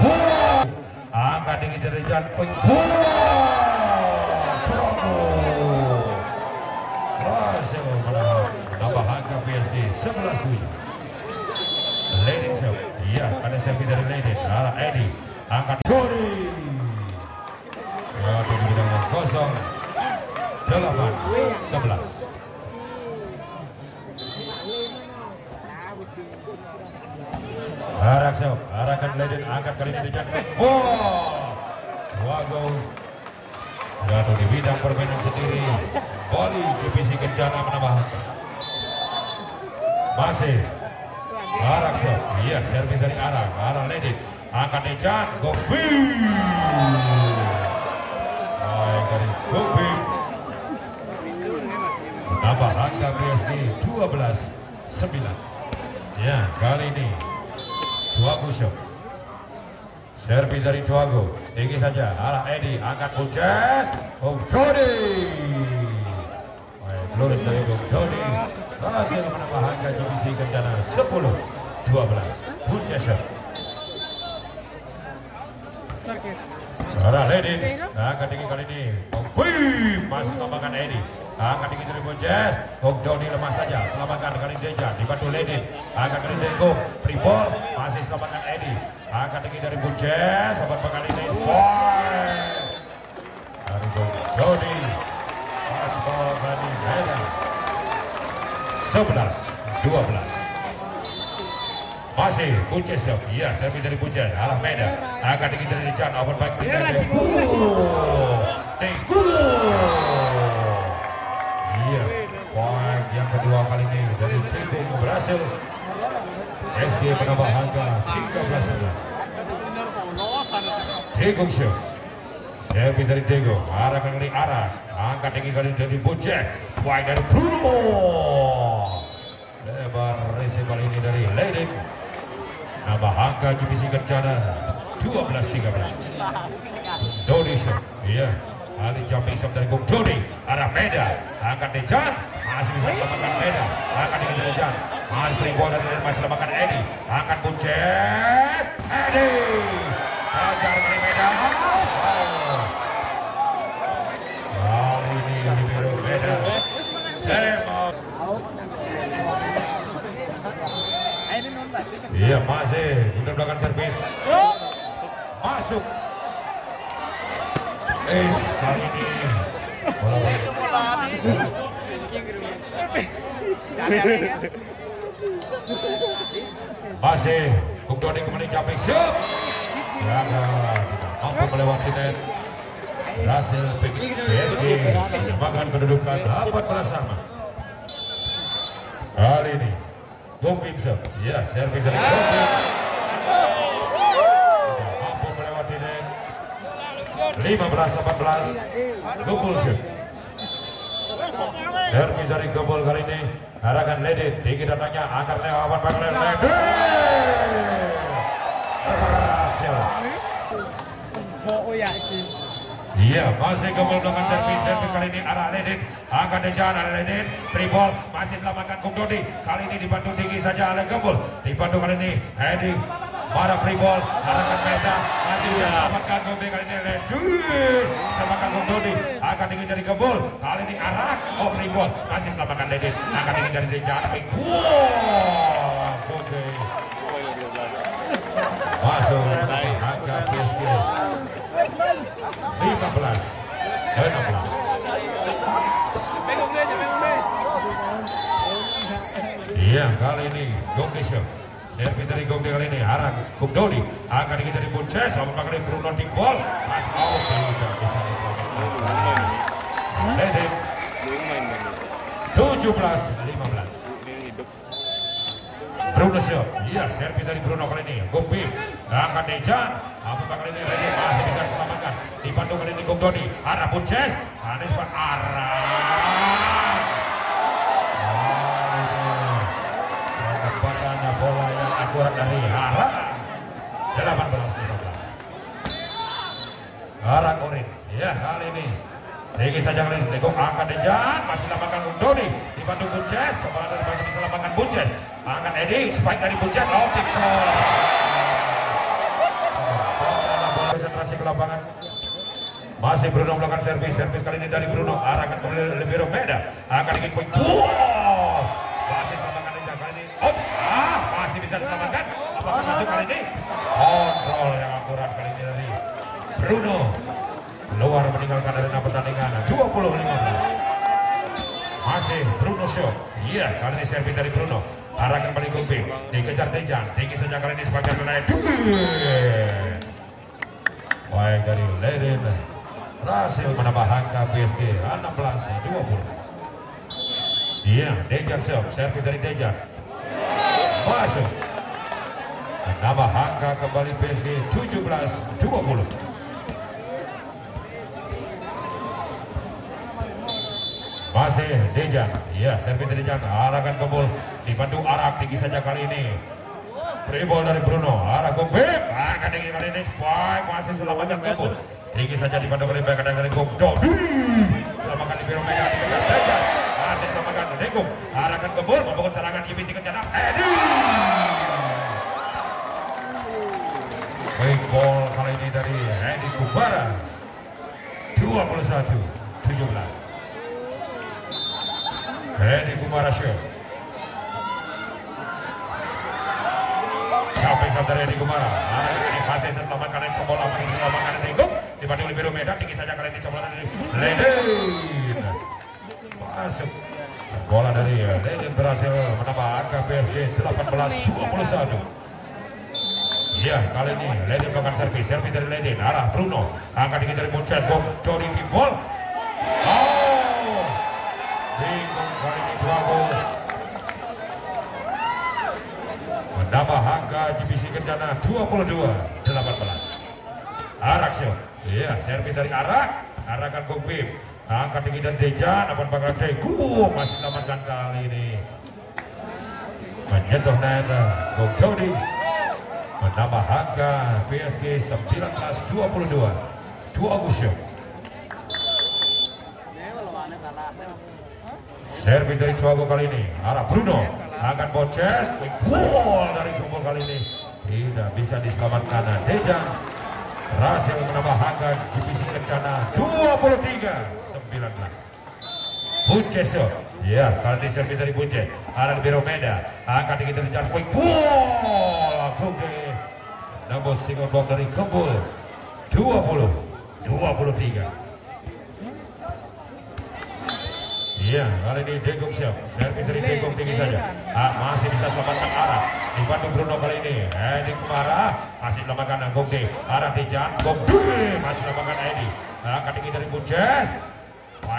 angkat tinggi dari Jan Peng berhasil menambah angka PSG 11-7 Ledin show. Iya, ada servis dari Ledin. Arah Edi. Angkat Sorry. Ya, di bidang kosong. Delapan, sebelas. Arah show. Arahkan Ledin. Angkat kali ini dijangkau. Oh. Dua gol. Jatuh di bidang permainan sendiri. Bali divisi kencana menambah. Masih Arak shot. Iya, servis dari Arak. Arak Ledit. Angkat Dejan. Gopi. Baik dari Gopik menambah angka PSG 12 9 ya kali ini Tuago Shop. Servis dari Tuago. Tinggi saja arah Edi angkat Bunces Bung Dodi baik lurus dari Bung Dodi berhasil menambah angka GBC Kencana 10 12 Bunces Arah Ledin angkat tinggi kali ini. Wih, masih selamatkan Edi. Angkat tinggi dari Bunces Bung Dodi lemah saja. Selamatkan kali ini Deja. Dibantu Ledin angkat kali Dego Pribol masih selamatkan Edi. Angkat tinggi dari Bunces sahabat kali ini. Point dari Bung Dodi Paspol kali Medan 11 12 masih Bunces ya, iya servis dari Bunces arah Medan. Angkat tinggi dari Jan open back. Di Teguh Teguh iya poin yang kedua kali ini dari Teguh berhasil SG menambah angka 13 11 Teguh Show servis dari Teguh arah kali arah. Angkat tinggi kali dari Bunces poin dari Bruno lebar receive kali ini dari Ledin Nambah angka divisi Kencana 12-13 Dodi Iya. Ali jumping shot dari Bung Dodi Arah Meda Angkat Dejan Masih bisa selamatkan Meda Angkat dengan Dejan. Masih free ball dari Masih selamatkan Edi. Angkat Bunces Edi. Hajar dari Meda oh. Kali ini Libero Meda Demo Iya masih. Untuk belakang servis. Masuk. Es kali ini. Bola masih. Bung Doni kembali capek. Siap. Mampu melewati net. Berhasil PSG menyamakan kedudukan. 18 sama. Kali ini Gombim sir. Ya, servis dari Gombim. Mampu melewati net. 15-18. Gobol sir. Servis dari Gobol kali ini. Arahkan Lede. Tinggi datangnya. Akarnya awan bakal Lede. Berhasil. Oh ya, Iya, masih Gobol melakukan servis. Servis kali ini arah Ledin. Angkat Dejan, arah Ledin. Free ball. Masih selamatkan Kung Dodi. Kali ini dibantu tinggi saja oleh Gobol. Dibantu kali ini. Edi. Marah free ball. Arahkan Meza. Masih bisa selamatkan Kung Dodi kali ini. Ledin. Selamatkan Kung Dodi. Angkat tinggi dari Gobol. Kali ini arah. Oh free ball. Masih selamatkan Ledin. Angkat tinggi dari Dejan. Big Wow. Oke. Masuk. 15 16 Iya kali ini Gong Show Servis dari Gong kali ini arah Bung Dodi. Akan dikit dari Bunces Apa kali Bruno di ball Pas out tidak bisa diselamatkan. Lede. 17 15 Bruno Show Iya servis dari Bruno kali ini. Bim akan Dejan. Apa kali ini? Masih bisa kali ini Gong Dodi arah Bunces Anis Pak arah. Kepatannya bola yang akurat dari Hara 18 15 Hara Korin ya kali ini. Tinggi saja kali ini Legok angkat Dejan masih lambangkan Dodi dibantu Bunces. Kepala dari masih bisa lambangkan Bunces. Angkat Edi spike dari Bunces. Oh tip konsentrasi ke lapangan masih Bruno melakukan servis. Servis kali ini dari Bruno. Arahkan kembali Libero Meda akan ingin poin wow! Masih selamatkan Dejan kali ini. Oh ah masih bisa diselamatkan. Apakah masuk kali ini? Kontrol yang akurat kali ini dari Bruno. Keluar meninggalkan arena pertandingan. 20 15 masih Bruno Show iya kali ini servis dari Bruno. Arahkan kembali Gumpi dikejar Dejan. Tinggi saja kali ini sebagai menaik baik dari Ledin berhasil menambah angka PSG 16 20 iya Dejan Show servis dari Dejan masuk menambah angka kembali PSG 17 20 Masih Dejan. Iya, servis dari Dejan. Arahkan ke bol. Dibantu Arak tinggi saja kali ini. Free ball dari Bruno. Arah ke Bip. Akan tinggi kali ini. Spike masih selamatkan ke bol. Tinggi saja dibantu oleh back dari Gong Dodi. Selamatkan di Biro Mega. Dikejar Dejan. Masih selamatkan Dekung. Arahkan ke bol. Membangun serangan divisi kencana. Edi. Baik ball kali ini dari Edi Kubara. 21 17. Edi Kumara Show. Sampai saudara Edi Kumara. Hari ini masih selamatkan masih selamatkan Tinggung. Dibantu Biru Medan tinggi saja kali ini dari Ledin. Masuk. Bola dari Ledin berhasil menambah angka PSG 18-21. Iya, kali ini Ledin melakukan servis, servis dari Ledin, arah Bruno, angkat tinggi dari Moncesco, Dori di ball. Oh, bingung kali ini Juago. Menambah angka GPC Kencana 22 18. Iya servis dari Arak, arahkan Bung Bim, angkat tinggi dari Dejan, dapat bakal Deku, masih selamatkan kali ini. Menyentuh Neta, Bung Dodi, menambah angka PSG 19-22 2 Agustus. Servis dari Chuago kali ini. Arah Bruno. Akan boces. Quick ball dari Bruno kali ini. Tidak bisa diselamatkan Dejan berhasil menambah angka GPC Kencana 23 19 Bunceso Ya, kali ini servis dari Bunce Arah Biro Meda Angkat tinggi Jan Quick Ball Kude Nomor single block dari Kembul 20 23 Iya, kali ini Degong siap. Servis dari Degong tinggi saja. Ah, masih bisa selamatkan arah. Dibantu Bruno kali ini. Edi Kumara masih selamatkan Gong D. Arah Dejan, D masih selamatkan Edi. Angkat tinggi dari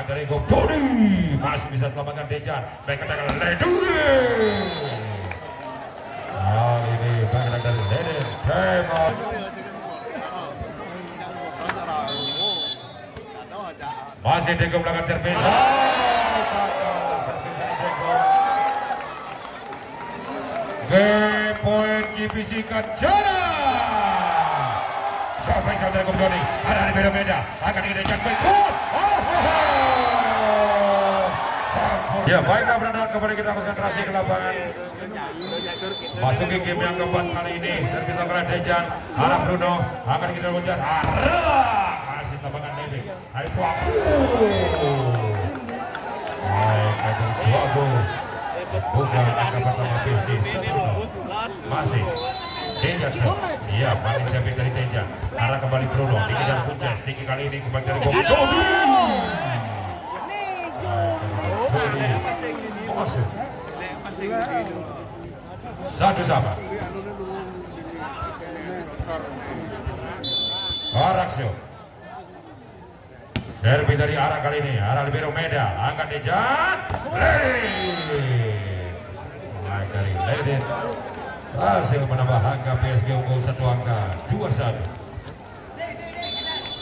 dari Gong Dodi masih bisa selamatkan Dejan. Baik kedatangan Ledi. Kali ini baik kedatangan Ledi. Tembak. Masih Degong melakukan servis. Oh, gagal. Servis dari Degong. Game point GPC Kancana. Sampai saudara Kumdoni. Ada di beda-beda. Akan digedekan baik. Gol. Oh, oh, oh. Sampur. Ya, baiklah benar kembali kita konsentrasi ke lapangan. Masuki game yang keempat kali ini. Servis oleh Dejan. Arah Bruno. Akan kita loncat. Arah. Masih lapangan Dewi. Hari itu aku. Baik, ada dua gol. Bukan angka pertama PSG. Masih. Dejan sir. Iya, manis servis dari Dejan. Arah kembali Bruno. Dikejar Punces. Tinggi kali ini kembali dari Bob. Dodi. Dodi. Masuk. Satu sama. Araksio. Servis dari arah kali ini, arah Libero Meda, angkat Dejan, Ledin. Baik dari Ledin, hasil menambah angka PSG unggul satu angka, 21.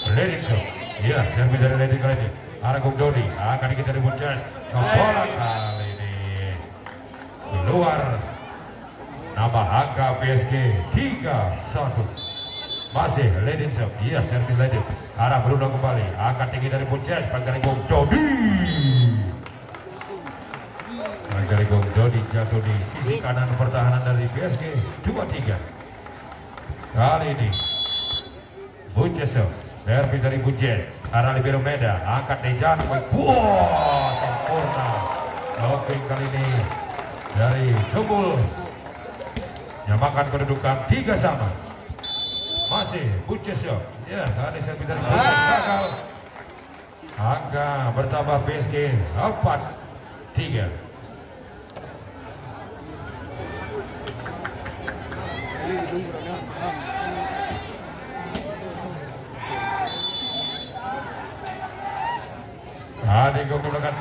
Ledin show, iya servis dari Ledin kali ini, arah Gung Dodi, angkat dikit dari Bunces, bola kali ini. Keluar, nambah angka PSG 3-1 masih Ledin Shop, iya servis Ledin arah Bruno kembali, angkat tinggi dari Bunces dari Gong Dodi dari Gong Dodi jatuh di sisi kanan pertahanan dari PSG 2-3 kali ini Bunces Shop, servis dari Bunces arah Libero Meda, angkat Dejan wah sempurna. Blocking kali ini dari Kebul nyamakan kedudukan tiga sama. Masih Bunces ya tadi saya dari Bunces gagal. Angka bertambah PSG 4 3 Tadi belakang.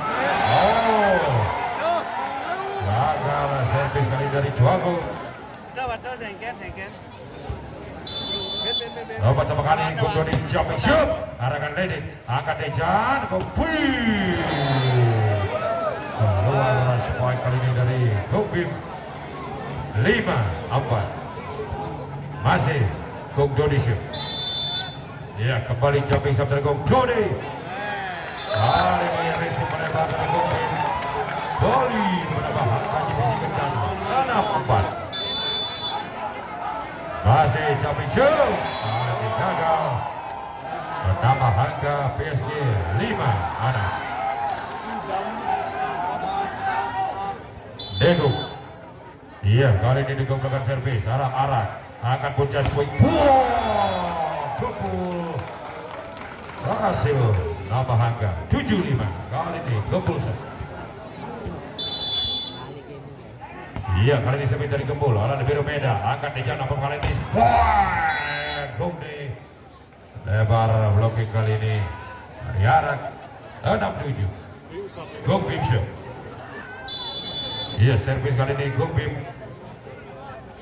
Oh. Gagal servis kali dari Juago. Dapat sama kali Gong Dodi jumping shoot Arahkan Ledin Angkat Dejan Gong Wih Awal point kali ini dari Gobim. Lima, empat. Masih Kung Dodi Syuk. Ya, kembali jumping shot dari Kung Dodi. Kali resi menembak dari Gobim. Boli menambah angka divisi kencana. Enam, empat. Masih gagal. Pertama angka PSG 5 anak. Dego. Iya, kali ini Dego servis arah-arah akan puncak poin. Wow, gol. Berhasil nambah angka 75. Kali ini gol set. Iya, kali ini servis dari Gembul. Arah biru Meda akan dijana kali ini. Gomde. Lebar blocking kali ini. Yarak 67. Gong Bim Show. Iya, servis kali ini Gong Bim.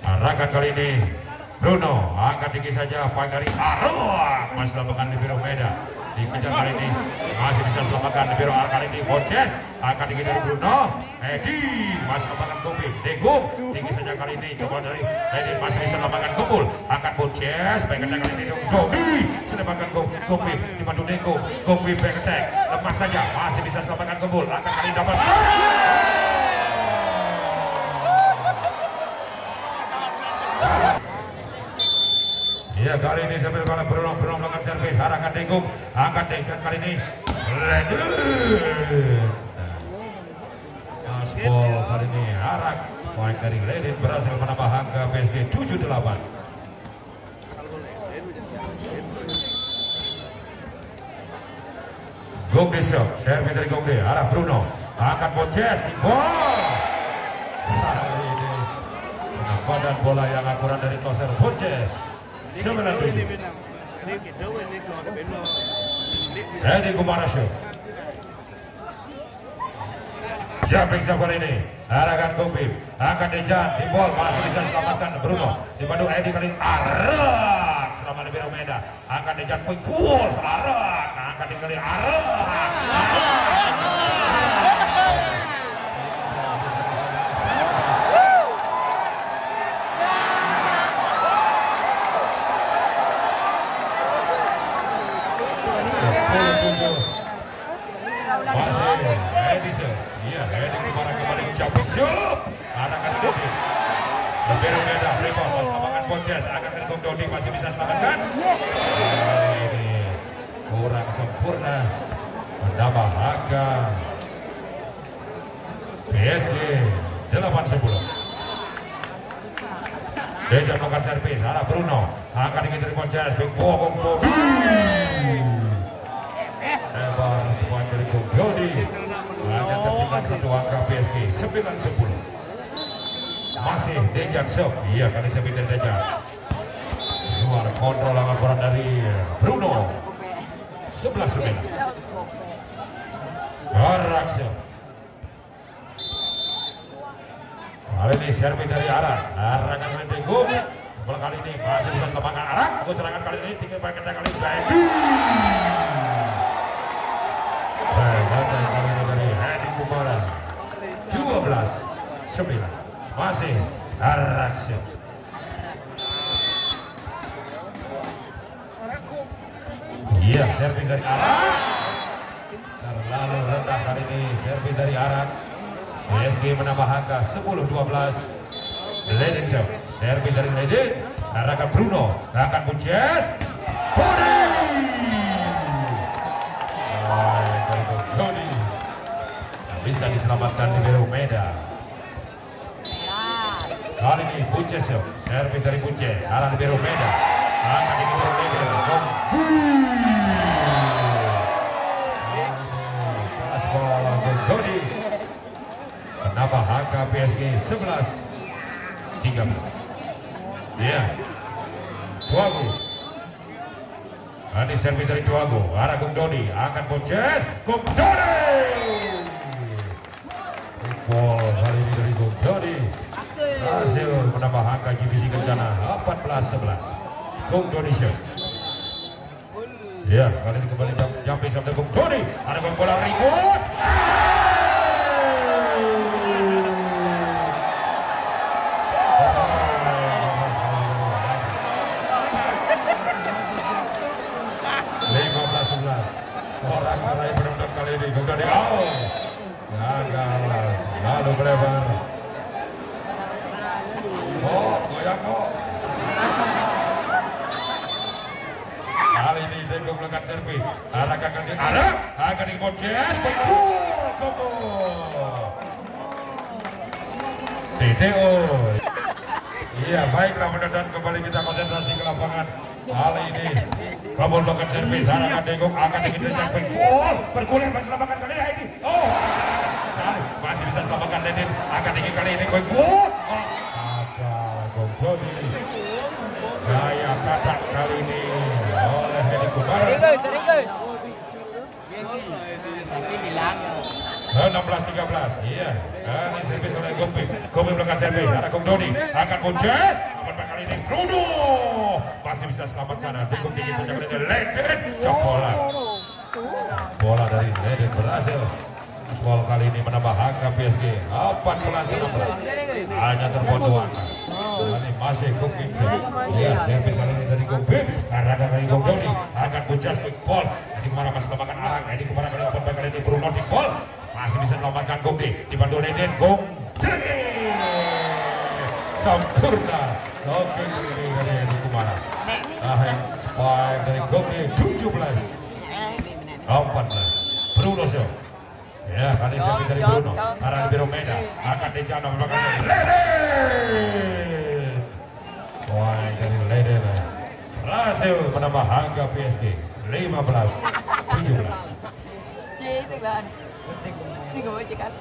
Arahkan kali ini Bruno angkat tinggi saja Pagari Arwah masih selamatkan di biru Meda dikejar kali ini masih bisa selamatkan di biru kali ini Bonces angkat tinggi dari Bruno Edi masih selamatkan Gobim Degum tinggi saja kali ini coba dari Edi masih bisa selamatkan Kumpul angkat Bonces baik kali ini Domi selamatkan Gobim dibantu Dego Gobim back attack lepas saja masih bisa selamatkan Kumpul angkat kali dapat kali ini sambil kepala berunung-berunung melakukan servis. Arah ke Denggung angkat diikat kali ini. Nah, Lagi Aspol kali ini. Arah poin dari Lady berhasil menambah angka PSG 78 Gogde serve, servis dari Gogde, arah Bruno, akan Boces di bol. Kali ini, badan bola yang akurat dari Toser Boces. 700. Kumarasyo. Siap bisa gol ini. Arahkan Gopim. Akan Dejan. Di bol. Masih bisa selamatkan Bruno. Dipandu Edi eh, kali. Arak. Selama lebih Romeda. Akan Dejan. Pui. Cool. Arak. Akan dikali. Arak. Arak. Iya, Edi ke mana kembali jumping shoot. Arahkan Dodi. Lebih beda, rebound. Mas lapangan Bonces. Akan ke Dodi masih bisa selamatkan. Ini kurang sempurna. Menambah angka. PSG 8-10. Deja melakukan servis. Arah Bruno. Akan ingin dari Bonces. Big Bogong Dodi. Lebar sebuah dari Bung Dodi satu angka PSG 9-10 masih Dejan Sok. Iya kali saya pindah Dejan. Luar kontrol laporan dari Bruno. 11-9 Arak kali ini servis dari Arak Arak akan mendengung bola kali ini masih bisa kembangkan Arak serangan kali ini. Tiga pakai kali ini. Pergatan kali Kumara 12 9 Masih Araksya Iya servis dari Arak Terlalu rendah kali ini servis dari Arak PSG menambah angka 10-12 Ledin servis dari Ledin. Arakan Bruno Arakan Bunces Budi bisa diselamatkan di Biru Meda. Kali ini Bunces servis dari Bunces arah di Biru Meda. Angkat di Biru Meda. Pas bola. Kenapa angka PSG 11 13. Iya. Tuagu ini servis dari Tuago, arah Gung Dodi, akan Bonces, Gung menambah angka divisi Kencana 14-11 Gong Indonesia ya kali ini kembali jam, sampai sampai Gong Doni. Ada gol bola ribut. orang salah berenang kali ini. Kemudian di awal oh. gagal. Lalu berlebar. Dego melakukan servis. Arahkan ke arah, akan di Monjes. Gol, Koko. TTO. Iya, baiklah mendadak kembali kita konsentrasi ke lapangan. Kali ini kabel melakukan servis. Arahkan Dego akan dikejar gol. Bergulir masih lapangan kali ini. Oh, masih bisa selamatkan Ledin. Akan tinggi kali ini gol. Oh, ada gol Jody. Gaya kata kali ini oleh Hedi Kumara. Serius, serius. Pasti bilang. 16-13, iya. Ini servis oleh Gopi. Gopi melakukan servis. Ada Kong Dodi. Akan Bunces. Aman kali ini Bruno. Masih bisa selamatkan. Cukup tinggi saja kali ini. Leden. Cok bola. Bola dari Leden berhasil. Spol kali ini menambah angka PSG 14-16 hanya terbuat dua angka ini masih Kuping ya servis kali ini dari Kuping arahkan dari Gong Doni akan buncas quick ball ini ke mana masih lemahkan arang ini ke mana kali open kali ini Bruno di ball masih bisa Gong Di dibantu Leden Deni sempurna oke ini kali ini ke mana? Ah spike dari Di 17 14 Bruno Show Ya, kali servis dari Bruno. Arah biru Meda akan dicana belakang Leden. Wah, dari Leden berhasil menambah angka PSG 15 17. Chị tức là Xin cảm ơn chị Cát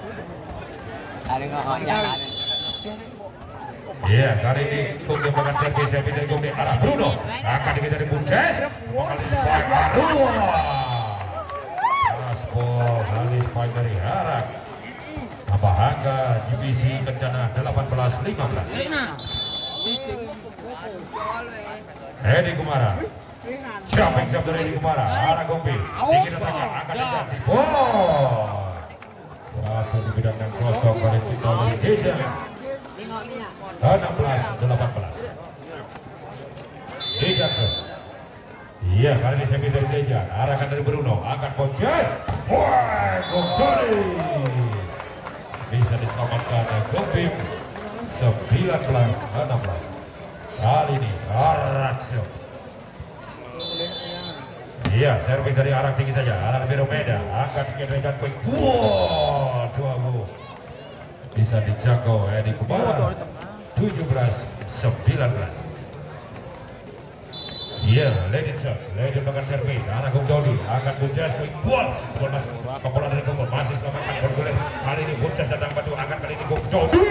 Ada nggak họ jangan Iya, kali ini Kunde melakukan servis servis dari Kunde arah Bruno akan dikejar dari Bunces. Baru. Gaspol kali spike dari Harak. Apa angka GBC Kencana 18 15. Edi Kumara. Siapa yang siap dari Edi Kumara? Arah Gompi. Tinggi datangnya akan dijati. Bol. Suatu di bidang yang kosong kali kita dari Dejan. 16 18 Tiga ke Iya kali ini semi dari Dejan Arahkan dari Bruno Angkat Boncet Wah Gomtori Bisa diselamatkan Gopim 19 16 Kali ini Araksio Iya, servis dari arah tinggi saja. Arah biru Meda, angkat ke Dejan quick. Wow, dua gol. Bisa dijangkau Edi Kumara. 17 19 Iya, Lady Chuck, Lady makan servis, arah Gong Dodi, akan Bunjas, ball, ball masuk. Ke bola dari Gong, masih selamatkan. Bergulir, kali ini Bunjas datang batu, akan kali ini Gong Dodi.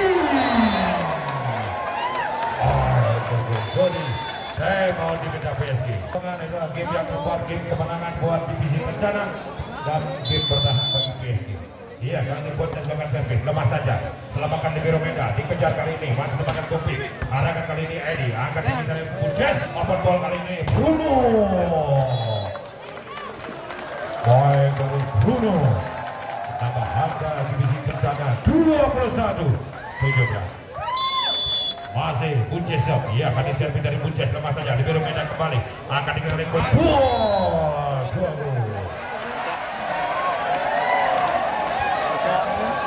Saya mau dipindah PSG. Kemenangan adalah game yang keempat, game kemenangan buat divisi rencana dan game bertahan bagi PSG. Iya, kali ini Bunjas makan servis, lemah saja, selamatkan di biru Meda, dikejar kali ini, masih selamatkan Kopi, arahkan kali ini Edi, angkat tinggi sana Bunjas, open ball kali ini. Bruno. Baik dari Bruno, tambah harga divisi kencana 21 17 masih Bunces siap. Iya, kali servis dari Bunces lemah saja. Libero Medan kembali. Akan dikenal oleh gol.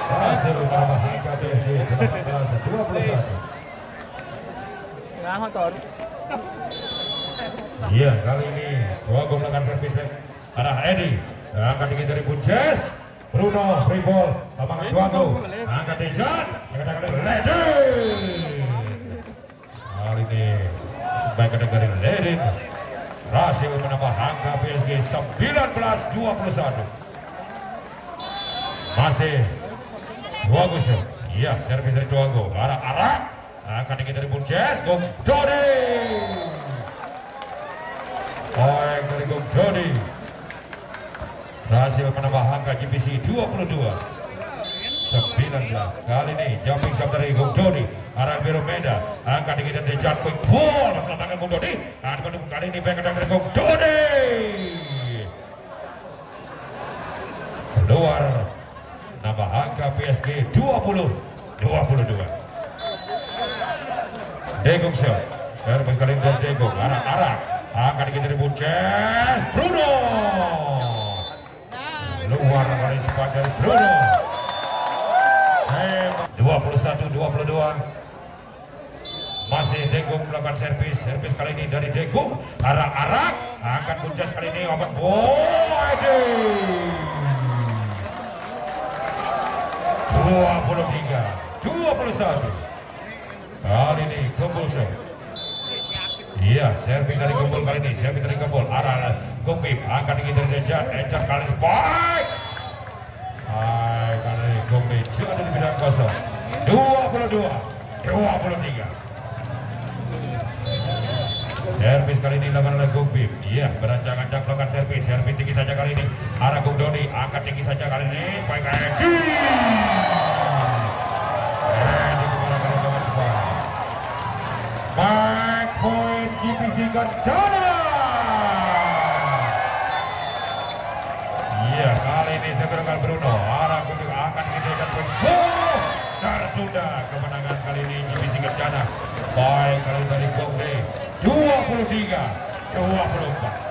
Berhasil menambah angka PSG 18 21. Nggak motor Iya, kali ini dua gol melakukan servis arah Edi. Angkat tinggi dari Bunces. Bruno, free ball, lapangan dua gol. Angkat Dejan, angkat angkat Ledi. Ini sebagai dari Ledin berhasil menambah angka PSG 19 21. Masih dua gol Iya, servis dari dua gol. Arah arah angkat tinggi dari Bunces, Gong Dodi. Poin dari Gong Dodi berhasil menambah angka GPC 22 19 kali ini jumping shot dari Gong Dodi arah biru Meda. Tinggi dan Dejan quick ball masalah tangan Gong Dodi dan kali ini back dari Gong Dodi keluar. Nambah angka PSG 20 22 Degong shot servis kali ini dari Degong. Arah arah. Angkat tinggi dari Bunces Bruno. Luar kali sempat dari Bruno. Hebat. 21 22 masih Degung melakukan servis. Servis kali ini dari Degung arak-arak. Akan puncas kali ini open. Boy 23 21 kali ini Kembulso Iya, servis dari Gembul kali ini, servis dari Gembul, arah Gumpim, angkat tinggi dari Dejan, Ejan kali ini, baik! Ini Gumpim, ada di bidang kosong, 22, 23. Servis kali ini dilakukan oleh Gumpim, iya, berancang-ancang melakukan servis, servis tinggi saja kali ini, arah Gung Doni, angkat tinggi saja kali ini, baik Edi! Max point GPC Kencana. Ini seberangkat Bruno. Arah untuk akan dinaikkan poin. Oh, tertunda kemenangan kali ini GPC Kencana. Baik kali dari Gongde. 23, 24.